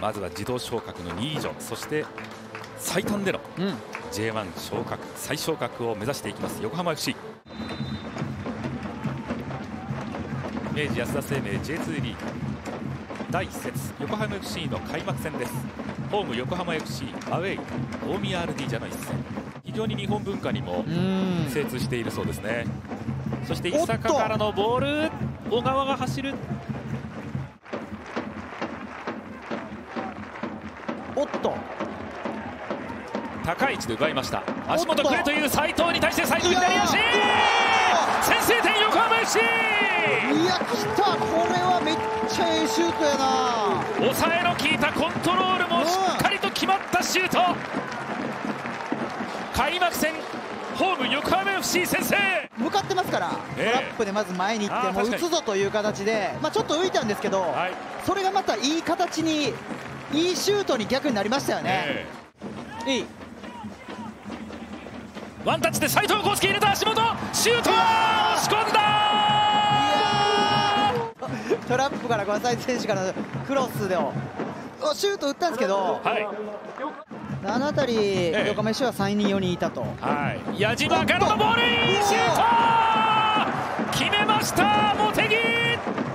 まずは自動昇格の2位以上そして最短での J1 昇格再昇格を目指していきます横浜 FC 明治安田生命 J2 リー。グ第1節横浜 FC の開幕戦です。ホーム横浜 FC アウェイ大宮 RD ジャの一戦非常に日本文化にも精通しているそうですね。そして伊坂からのボール小川が走るおっと。高い位置で奪いました。足元くれという斉藤に対して斉藤左足。先制点横浜 FC いや来た。これはめっちゃいいシュートやな。抑えの効いたコントロールもしっかりと決まったシュート。開幕戦ホーム横浜 FC 先制。向かってますから、トラップでまず前に行ってもう打つぞという形で、まあ、ちょっと浮いたんですけど、はい、それがまたいい形にいいシュートに逆になりましたよね、いいワンタッチで斉藤康介入れた足元シュート押し込んだ。トラップから小西選手からクロスでシュート打ったんですけど、はい、あの辺り、横浜市は3人4人いたと、はい、矢島からのボールシュート!決めました茂木!ま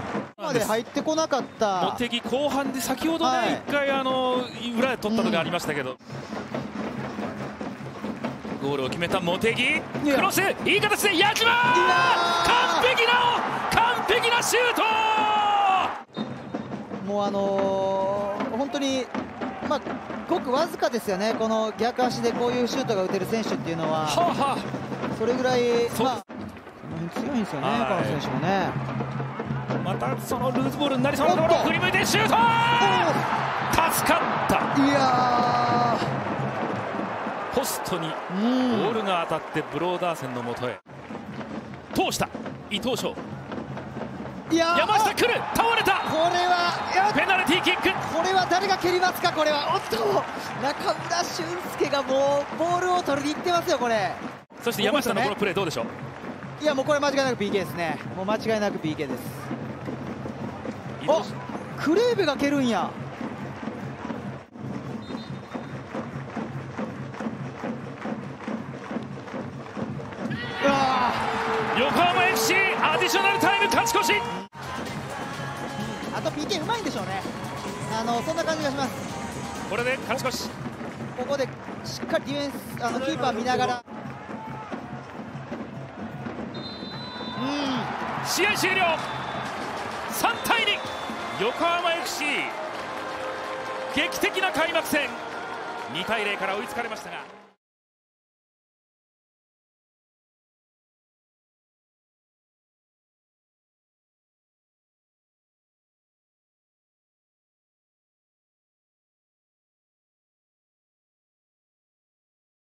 で入ってこなかった。茂木後半で先ほどね、はい、1回あの裏で取った時ありましたけど、うんゴールを決めた茂木。クロス。いい形で矢島。完璧な完璧なシュート。もうあのー、本当にまあごくわずかですよね。この逆足でこういうシュートが打てる選手っていうのは、はあはあ、それぐらいまあ強いんですよね、川野選手もね。またそのルーズボールになりそうなところ振り向いてシュート!助かった!いやポストにボールが当たってブローダーセンのもとへ。通した。伊藤翔。山下来る。倒れた。これはペナルティーキック。これは誰が蹴りますか？これは。おっと。中村俊輔がもうボールを取りに行ってますよこれ。そして山下のこのプレーどうでしょう？いやもうこれ間違いなく PK ですね。もう間違いなく PK ですおクレーブが蹴るんや。横浜 FC アディショナルタイム勝ち越し。あと PK うまいんでしょうね。あのそんな感じがします。これで勝ち越し。ここでしっかりディフェンスあのキーパー見ながら。うん試合終了。3対2横浜 FC 劇的な開幕戦。2対0から追いつかれましたが。